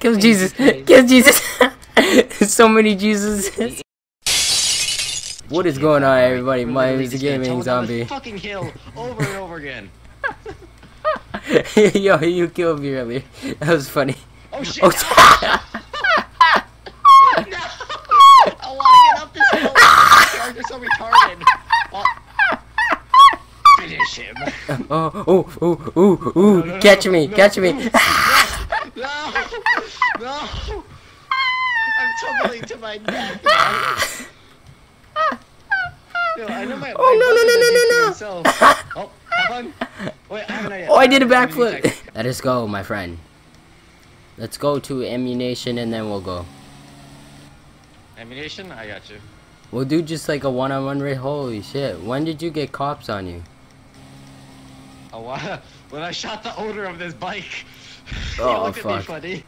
Kill Jesus. Kill Jesus. so many Jesus. What is going on, everybody? My name is the Gaming Zombie. Fucking hill over and over again. Yo, you killed me earlier. That was funny. Oh shit! Oh, no! I want to get up this hill. Character's so retarded. Oh. Finish him. oh, oh, oh, oh, oh, no, catch no, me, no, catch me. No! No! I'm tumbling to my death. Yo, I know my, Oh, my no, no, no, no, no, no. himself. Oh, have fun. Wait, I haven't yet. Oh, I did a haven't backflip. Let us go, my friend. Let's go to ammunition and then we'll go. Ammunition? I got you. We'll do just like a one-on-one race. Holy shit! When did you get cops on you? Oh, wow. When I shot the owner of this bike. you Oh, look at me fuck. funny.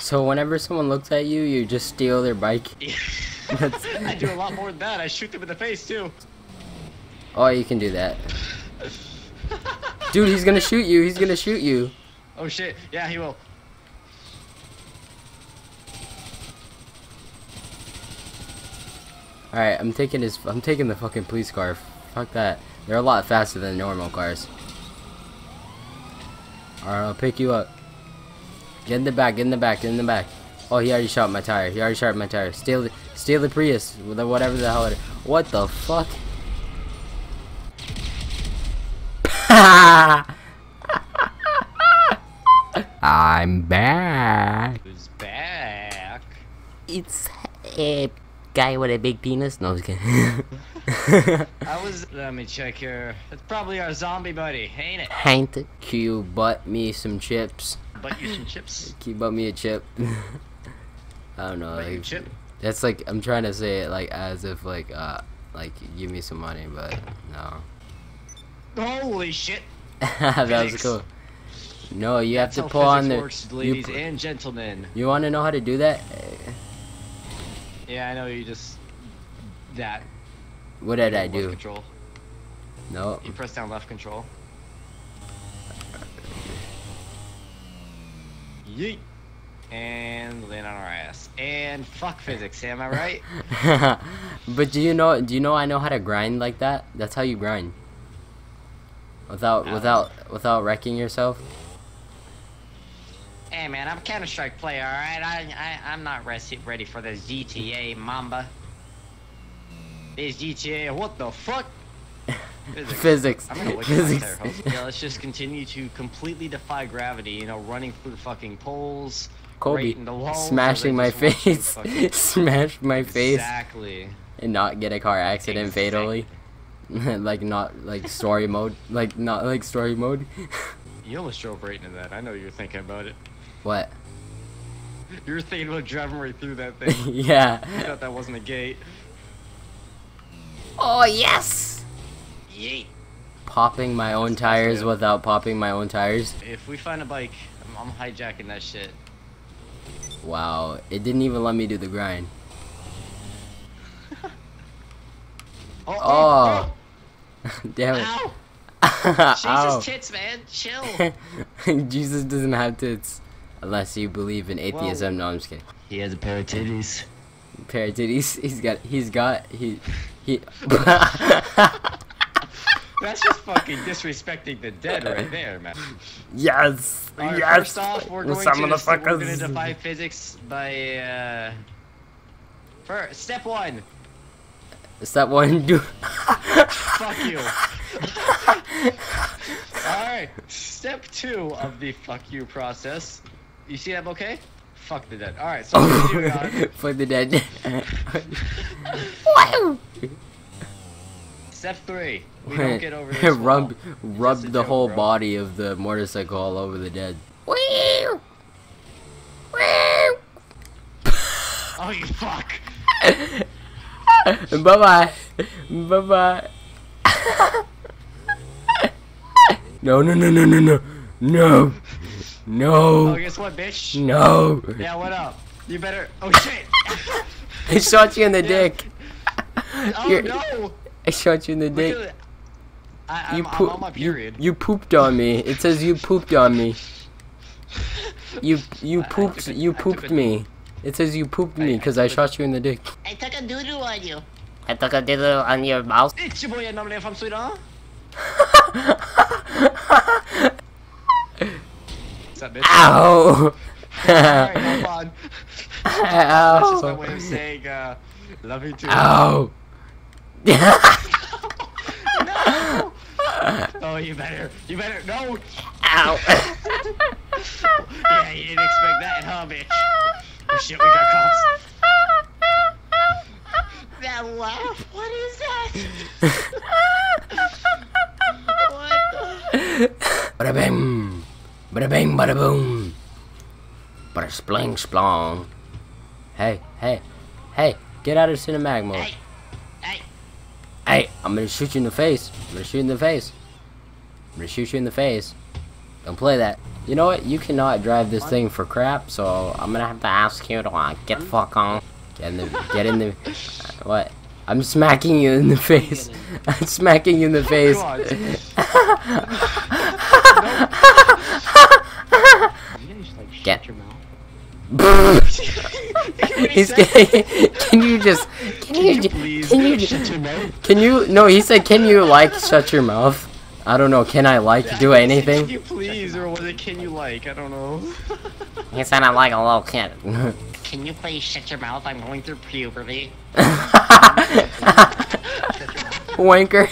So whenever someone looks at you, you just steal their bike. I do a lot more than that. I shoot them in the face too. Oh, you can do that. Dude, he's gonna shoot you. He's gonna shoot you. Oh shit. Yeah, he will. All right, I'm taking his. I'm taking the fucking police car. Fuck that. They're a lot faster than normal cars. All right, I'll pick you up. Get in the back. Get in the back. Get in the back. Oh, he already shot my tire. He already shot my tire. Steal the. Steal the Prius. Whatever the hell it is. What the fuck? I'm back. Who's back? It's a guy with a big penis. No, I was kidding. I was. Let me check here. It's probably our zombie buddy, ain't it? Ain't it? Can you butt me some chips? But you some chips. Can you butt me a chip? I don't know. You Like, chip. that's like I'm trying to say it like as if like uh like give me some money, but no. Holy shit! that was cool. No, you have to pull on the. works, ladies pu- and gentlemen. you want to know how to do that? Yeah, I know you just that. What did I do? Control. No. You press down left control. Yeet. And land on our ass. And fuck physics, am I right? but do you know? Do you know I know how to grind like that? That's how you grind. Without without without wrecking yourself. hey man, I'm a Counter Strike player, alright? I, I, I'm not ready for this GTA Mamba. GTA, what the fuck? Physics. Physics. Physics. Yeah, let's just continue to completely defy gravity, you know, running through fucking poles, Kobe, right the walls, smashing my they just want to face, smash my face, Exactly. and not get a car accident Exactly. fatally. like not like story mode, like not like story mode. You almost drove right into that. I know you were thinking about it. what? You're thinking about driving right through that thing. yeah. you thought that wasn't a gate. Oh yes. Yeet. Popping my own That's tires without popping my own tires. If we find a bike, I'm, I'm hijacking that shit. Wow, it didn't even let me do the grind. Oh, Oh. oh. Damn it. Ow! Ow. Jesus tits, man. Chill. Jesus doesn't have tits. Unless you believe in atheism. no, I'm just kidding. He has a pair of titties. Pair of titties. He's got. He's got. He. He. That's just fucking disrespecting the dead right there, man. yes. Alright, yes. First off, we're going, Some to, of the we're going to defy physics by, uh... First, step one. Step one. Do. Fuck you. Alright, step two of the fuck you process. You see that okay? Fuck the dead. Alright, so what we do, uh, For the dead. Wow. step three. We don't get over this rub, wall. rub the joke, whole bro. body of the motorcycle all over the dead. Oh, you fuck. bye bye. Bye bye. no, no, no, no, no, no, no. No. Oh, No. guess what, bitch? No. Yeah, what up? You better... Oh, shit! I shot you in the Yeah. dick. Oh, You're- no! I shot you in the Look dick. I, I'm, You I'm on my You, period. you pooped on me. It says you pooped on me. You you I- I pooped took a- you pooped me. It says you pooped I- me because I took a- shot you in the dick. I took a doodle on you. I took a diddle on your mouth. It's your boy Anomaly from Sweden. What's up, bitch? Ow! Alright, hold on. That's just my way of saying, uh, love you too. Ow! No! Oh, you better, you better, no! Ow! yeah, you didn't expect that, huh, bitch? Oh shit, we got cops. That laugh, what is that? what the? Bada bing! Bada bing, bada boom! Bada spling splong! Hey, hey, hey! Get out of cinematic mode! Hey, hey, Hey, I'm gonna shoot you in the face. I'm gonna shoot you in the face. I'm gonna shoot you in the face. Don't play that. You know what? You cannot drive this thing for crap, so I'm gonna have to ask you to uh, get the fuck on. Get in the. Get in the. what? I'm smacking you in the face. I'm smacking you in the face. God. Get- your mouth. He's getting. Can you just? Can you? ju- Please, Can you? shut your mouth. Can you? No, he said. Can you like shut your mouth? I don't know. Can I like do anything? Can you please, or was it can you like? I don't know. He said I like a little kid. Can you please shut your mouth? I'm going through puberty. Wanker.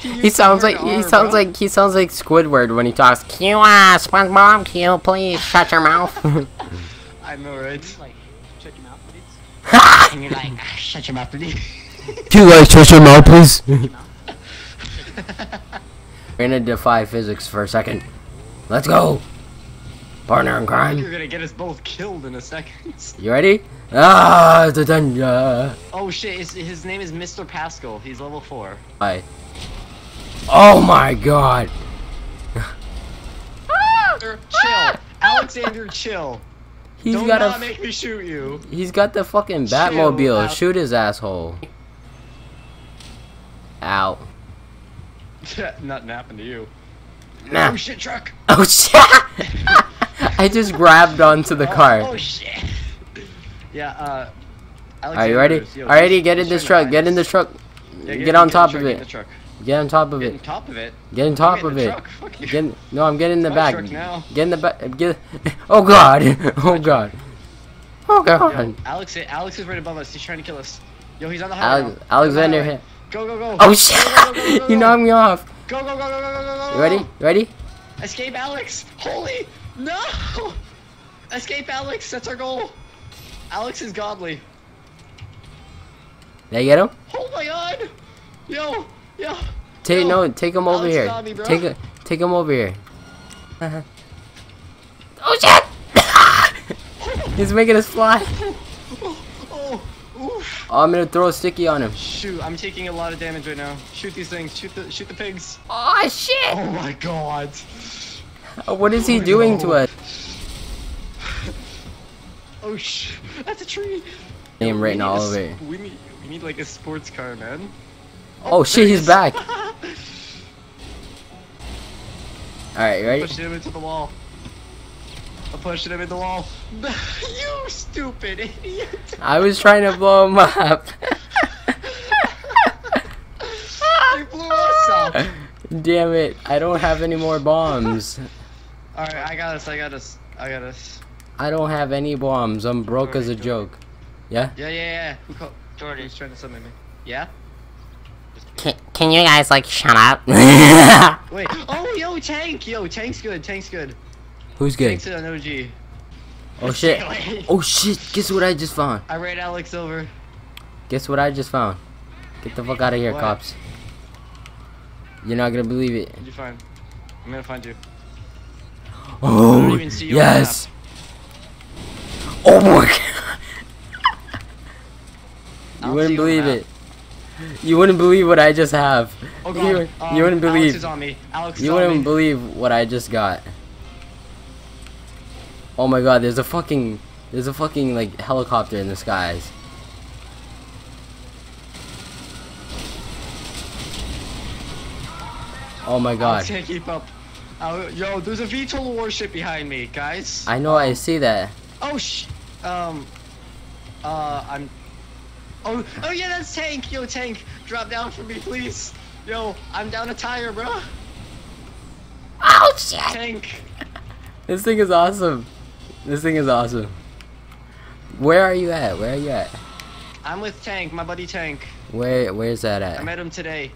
He sounds like he sounds like he sounds like Squidward when he talks. Can you uh SpongeBob? Can you please shut your mouth? I know, right? Like, shut your mouth, please. Can you're like shut your mouth, please? Can you like shut your mouth, please? We're gonna defy physics for a second. Let's go, partner in You're gonna get us both killed in a second. You ready? Ah, the danger. Oh shit! His, his name is Mr. Pascal. He's level four. Hi. Oh my god. Chill, Alexander. Chill. He's Do got not a. make me shoot you. He's got the fucking Batmobile. out. Shoot his asshole. Ow. Nothing happened to you. Nah. Oh shit, truck. Oh shit! I just grabbed onto the Oh, car. Oh, shit. Yeah. Uh. Are you ready? Yo, Alrighty, get in this truck. Get in this truck. Yeah, Get on top of Get in it. the truck. Get on top of it. Get on top of it. Get on top of the it. truck. Fuck you. Get no, I'm getting in the back. Get in the back. Get. Oh god. Oh god. Oh Yo, god. Alex, Alex is right above us. He's trying to kill us. Yo, he's on the highway. Ale- Alexander Go, hit. Go, go, go. Oh shit! Go, go, go, go, you knocked me off. Go, go, go, go, go, go, go, go. You ready? You ready? Escape Alex! Holy! No! Escape Alex! That's our goal! Alex is godly. Did I get him? Oh my god! Yo! Yo! Take Yo, no. Take him over Alex here. got me, bro. Take it. Take him over here. oh shit! He's making us fly. Oh! Oh! Oh, I'm gonna throw a sticky on him. Shoot, I'm taking a lot of damage right now. Shoot these things. Shoot the shoot the pigs. Oh shit! Oh my god! Uh, what is he Oh, doing to us? Oh sh! That's a tree! Name written need all over it. We need we need like a sports car, man. Oh, oh shit, he's back. Alright, you ready? Pushing him into the wall. I'm pushing him into the wall. you stupid idiot! I was trying to blow him up. You blew us up! Damn it, I don't have any more bombs. Alright, I got us, I got us, I got us. I don't have any bombs. I'm broke as a Alright, joke. Yeah? Yeah, yeah, yeah. Who called? Jordan. Who's trying to summon me? Yeah? Can, can you guys like shut up? Wait. Oh, yo, Tank! Yo, Tank's good, Tank's good. Who's good? Tank's an OG. Oh shit. Oh shit, guess what I just found? I ran Alex over. Guess what I just found? Get the fuck out of here, What? cops. You're not gonna believe it. What'd you find? I'm gonna find you. Oh, even see you on the yes. Oh my god. You wouldn't believe it. You wouldn't believe what I just have. Oh god. You, um, you wouldn't Alex believe. is on me. Alex You wouldn't believe what I just got. Oh my god, there's a fucking there's a fucking like helicopter in the skies. Oh my god. Alex can't keep up. Oh, yo, there's a VTOL warship behind me, guys. I know I see that. Oh sh. Um. Uh, I'm. Oh, oh yeah, that's Tank. Yo, Tank, drop down for me, please. Yo, I'm down a tire, bro. Oh shit! Tank. This thing is awesome. This thing is awesome. Where are you at? Where are you at? I'm with Tank, my buddy Tank. Where where's that at? I met him today.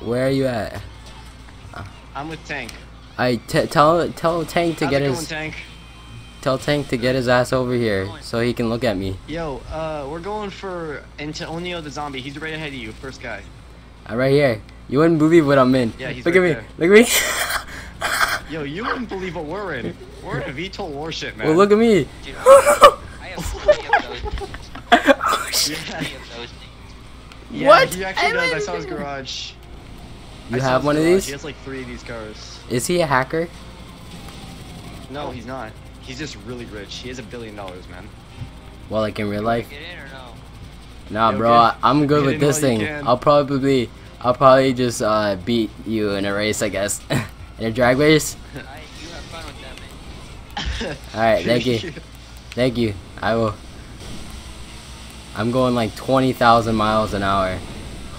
Where are you at? I'm with Tank. I t- tell tell Tank to How's get it going, his Tank? tell Tank to get his ass over here so he can look at me. Yo, uh, we're going for Antonio the zombie. He's right ahead of you, first guy. I'm right here. You wouldn't believe what I'm in. Yeah, he's look right at me. Look at me. Yo, you wouldn't believe what we're in. We're in a VTOL warship, man. well, look at me. Dude, I have three of those. oh, shit. Yeah. Of those things. Yeah, What? He actually I does. I saw his garage. I You saw have his one of these? He has like three of these cars. Is he a hacker? No, he's not. He's just really rich. He has a billion dollars, man. Well, like in real life. Get in or no? Nah, Yeah, bro. okay. I- I'm good with this thing. I'll probably, I'll probably just uh, beat you in a race, I guess, in a drag race. I, you have fun with that, man. All right, thank you, thank you. I will. I'm going like 20,000 miles an hour.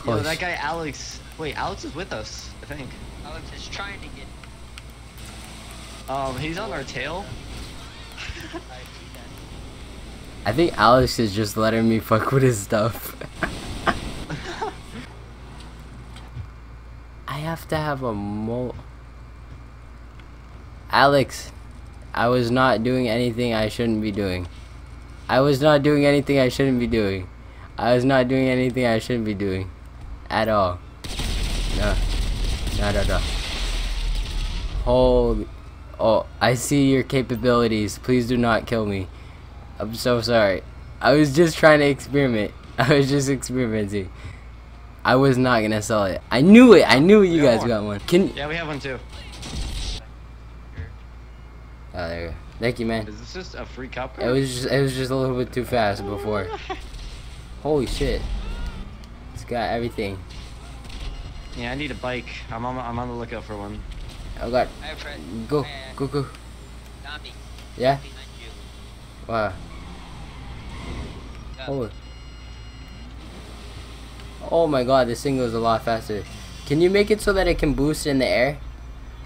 Yo, that guy Alex. Wait, Alex is with us, I think. Alex is trying to get. Um, he's on our tail. I see that. I think Alex is just letting me fuck with his stuff. I have to have a mo. Alex, I was not doing anything I shouldn't be doing. I was not doing anything I shouldn't be doing. I was not doing anything I shouldn't be doing. At all. No. No, no, no. Holy. Oh, I see your capabilities. Please do not kill me. I'm so sorry. I was just trying to experiment. I was just experimenting. I was not gonna sell it. I knew it. I knew you got guys one. got one. Can Yeah, we have one too. oh there you go. Thank you, man. Is this just a free cup? It was just it was just a little bit too fast before. Holy shit! It's got everything. Yeah, I need a bike. I'm on. I'm on the lookout for one. I got I have friend. go uh, go go. Zombie. Yeah. Wow. Go. Holy. Oh my god, this thing goes a lot faster. Can you make it so that it can boost in the air?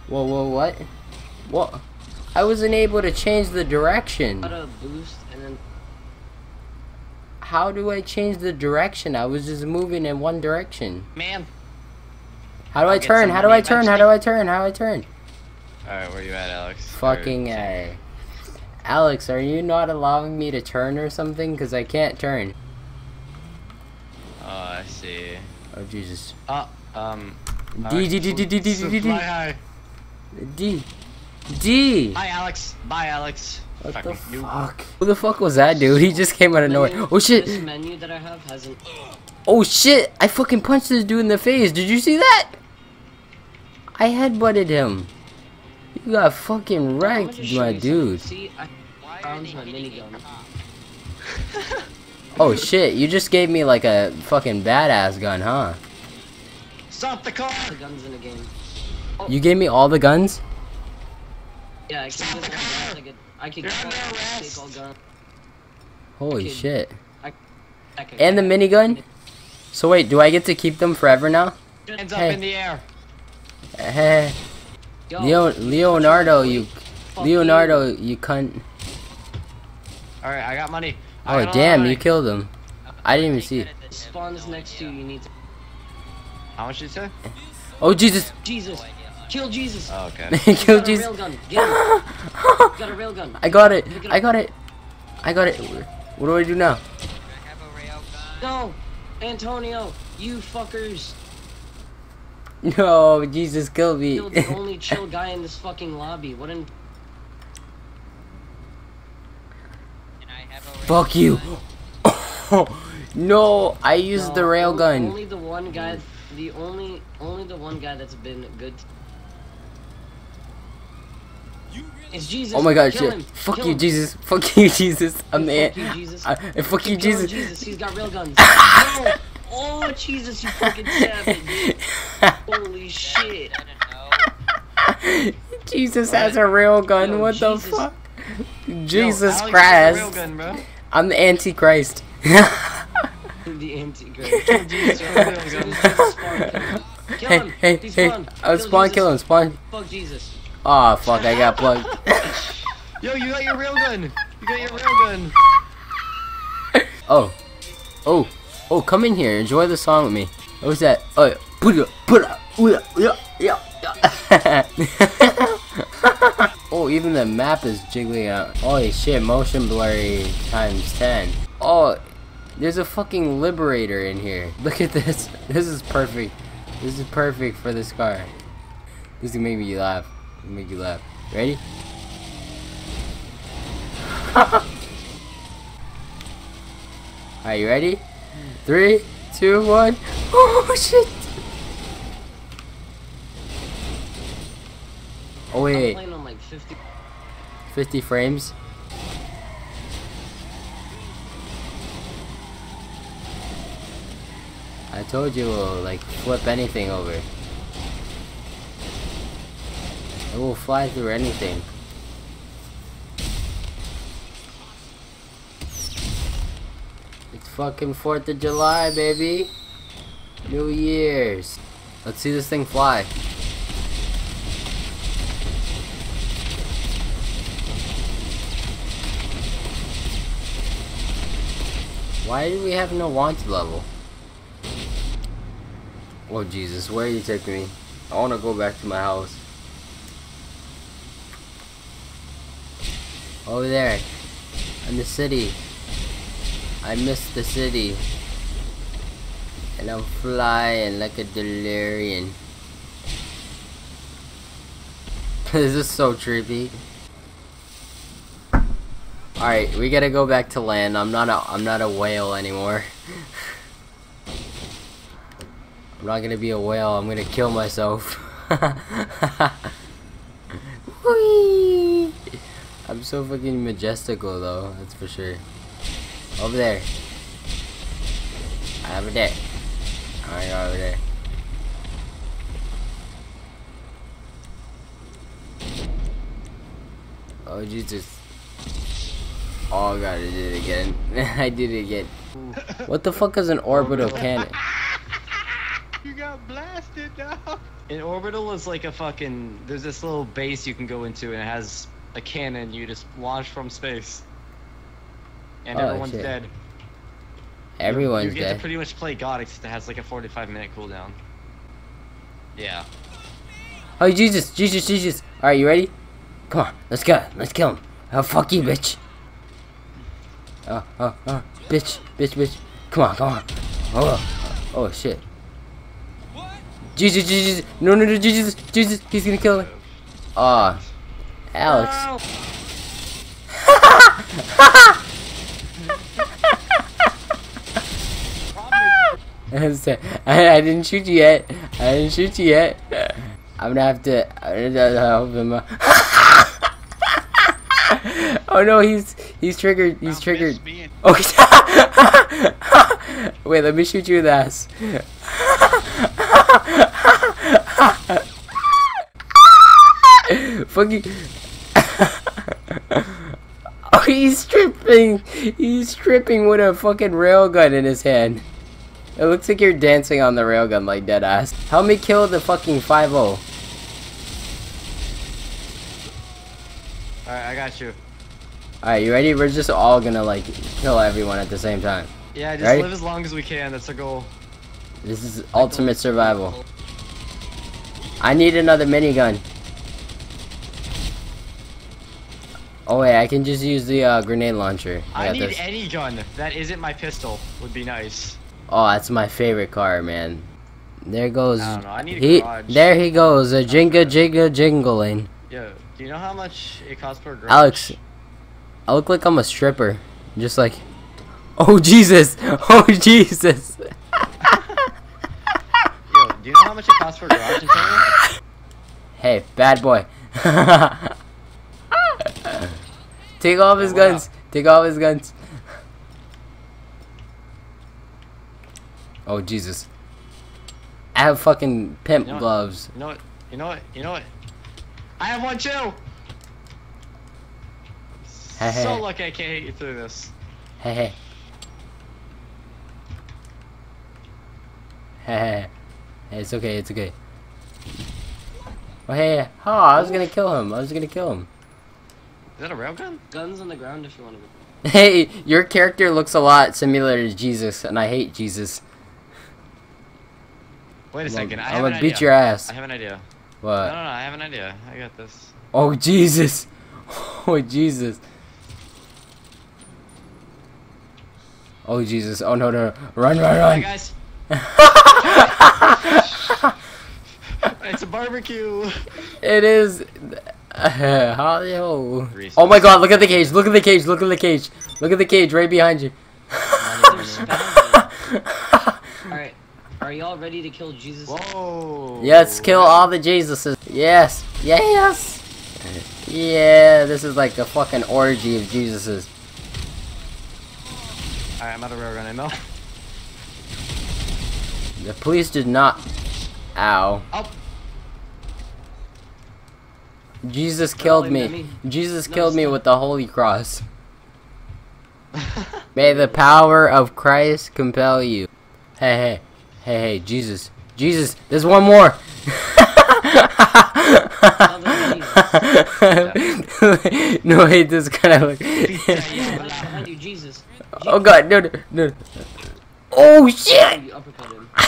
Whoa, whoa, what? What? I wasn't able to change the direction. to boost and then How do I change the direction? I was just moving in one direction. Man. How do I turn? How do I turn? How do I turn? How do I turn? All right, where you at, Alex? Fucking A. Alex, are you not allowing me to turn or something? Because I can't turn. Oh, I see. Oh, Jesus. Uh, um. D, D, D, D, D, D, D, D, D. Fly. D. D. Bye, Alex. Bye, Alex. What the fuck? Who the fuck was that dude? He just came out of nowhere. Oh shit! This menu that I have hasn't. Oh shit! I fucking punched this dude in the face. Did you see that? I headbutted him. You got fucking I'm wrecked, my you dude. See, I Why are found they my hitting me? minigun. Oh shit! You just gave me like a fucking badass gun, huh? Stop the car. the guns in the game. Oh. You gave me all the guns? Yeah, I can get all guns. I could. I could You're kill, under I could arrest. take all guns. Holy Okay. shit! I could, And the minigun? So wait, do I get to keep them forever now? Hands up in the air. Hey, Yo, Leo, Leonardo, you, Leonardo, you cunt. All right, I got money. I Oh got a lot of damn, money. you killed him. I didn't even see it. The spawns next to you. You need to. How much did you say? Oh Jesus! Jesus, kill Jesus. Oh, okay. He's Kill got a Jesus! railgun. Get him. Got a railgun. I got it! I got it! I got it! What do I do now? I have a rail gun. No, Antonio, you fuckers No, Jesus killed me. killed the only chill guy in this fucking lobby. What an And I have Fuck you! no, I used No, the rail only- gun. Only the one guy, the only, only the one guy that's been good. It's Jesus. Oh my god, Kill shit. him. Fuck Kill you, him. Jesus. Fuck you, Jesus. I'm the Fuck you, Jesus. I, fuck you, Keep killing Jesus. Jesus. He's got rail guns. no! Oh Jesus, you fucking savage! Holy shit! I don't know. Jesus has a real gun. Yo, what the Jesus. fuck? Yo, Jesus Alex has a real Christ! gun, bro. I'm the Antichrist. The Antichrist. Kill Jesus with a real gun. Kill hey, him! hey, He's hey! spawned. Oh, I was spawn Jesus. killing, spawn. Fuck Jesus. Oh fuck! I got plugged. Yo, you got your real gun. You got your real gun. oh, oh, oh! Come in here. Enjoy the song with me. What was that? Oh. Yeah, oh, even the map is jiggling out. Holy shit! Motion blurry times ten. Oh, there's a fucking liberator in here. Look at this. This is perfect. This is perfect for this car. This is gonna make me laugh. Make you laugh. Ready? Are you ready? Three, two, one. Oh shit! Oh wait, like 50. 50 frames. I told you we'll like flip anything over. It will fly through anything. It's fucking 4th of July, baby. New Year's. Let's see this thing fly. Why do we have no wanted level? Oh Jesus, where are you taking me? I wanna go back to my house. Over there. In the city. I miss the city. And I'm flying like a delirium. this is so trippy. Alright, we gotta go back to land. I'm not a I'm not a whale anymore. I'm not gonna be a whale, I'm gonna kill myself. I'm so fucking majestical though, that's for sure. Over there. Over there. I go over there. Oh Jesus. Oh god, I did it again. I did it again. What the fuck is an orbital oh, cannon? You got blasted, dog. An orbital is like a fucking. There's this little base you can go into, and it has a cannon you just launch from space. And Oh, everyone's shit. dead. Everyone's you get to pretty much play God, except it has like a 45 minute cooldown. Yeah. Oh Jesus, Jesus, Jesus. Alright, you ready? Come on, let's go. Let's kill him. Oh fuck you, bitch. Oh, oh, oh, bitch, bitch, bitch. Come on, come on. Oh, oh shit. Jesus, Jesus, no, no, no, Jesus, Jesus, he's gonna kill me. Aw, Alex. I, said- I I didn't shoot you yet. I didn't shoot you yet. I'm gonna have to. I'm gonna help him. out. oh no, he's he's triggered. He's triggered. Oh, wait. Let me shoot you in the ass. Fucking. oh, he's stripping. He's stripping with a fucking railgun in his hand. It looks like you're dancing on the railgun like dead ass. Help me kill the fucking 5 Alright, I got you. Alright, you ready? We're just all gonna like kill everyone at the same time. Yeah, just Ready? live as long as we can. That's the goal. This is ultimate survival. I need another minigun. Oh wait, I can just use the uh, grenade launcher. I got need this. any gun that isn't my pistol. Would be nice. Oh, that's my favorite car, man. There goes. I don't know, I need a he. garage. There he goes, a jinga jinga jingling. Yo, do you know how much it costs per garage? Alex, I look like I'm a stripper. Just like, oh Jesus, oh Jesus. Yo, do you know how much it costs for a garage? Hey, bad boy. Take off his guns. Take off his guns. Oh Jesus. I have fucking pimp You know what? gloves. You know what? You know what? You know what? I have one too. Hey, hey. so lucky I can't hit you through this. Hey hey. Hey hey. Hey, it's okay, it's okay. Oh hey, oh, I was gonna kill him. I was gonna kill him. Is that a railgun? Guns on the ground if you want to. Hey, your character looks a lot similar to Jesus, and I hate Jesus. Wait a second. I I'm have gonna an beat your ass. I have an idea. No, What? no, no. I have an idea. I got this. Oh Jesus! Oh Jesus! Oh Jesus! Oh no no! Run run Hi run! guys. it's a barbecue. it is. Oh my God! Look at the cage! Look at the cage! Look at the cage! Look at the cage right behind you! They're spazzing. Alright. Are y'all ready to kill Jesus? Whoa. Yes, kill all the Jesuses. Yes, yes. Yeah, this is like a fucking orgy of Jesuses. Alright, I'm out of railgun ammo. The police did not. Ow. Oh. Jesus killed me. me. Jesus No, killed me with the holy cross. May the power of Christ compel you. Hey, hey, hey, hey, Jesus, Jesus, there's one more. no, wait, this kind of like. Oh God, no, no, no. Oh shit! You uppercut him.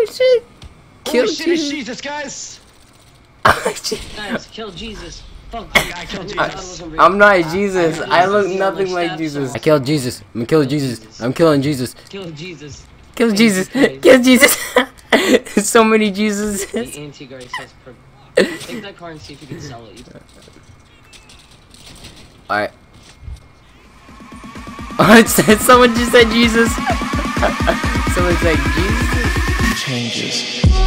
Oh shit! Kill shit, Jesus! Jesus, guys. Oh, shit. Guys, kill Jesus. Fuck I killed Jesus. I, am not Jesus. I look Jesus. nothing Like like Jesus. I killed Jesus. I'm killing Jesus. I'm killing Jesus. Kill Jesus. Kill Jesus. Christ. Kill Jesus. So many Jesus. The Antichrist has per- Take that car and see if you can sell it. Alright. Oh, it said, someone just said Jesus. someone said Jesus. changes.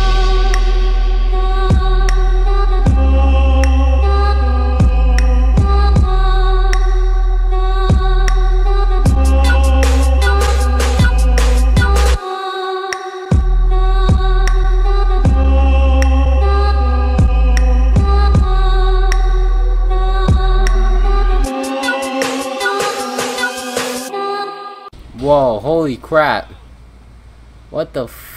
Whoa, holy crap. What the f-